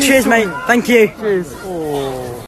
Cheers, mate. Thank you. Cheers.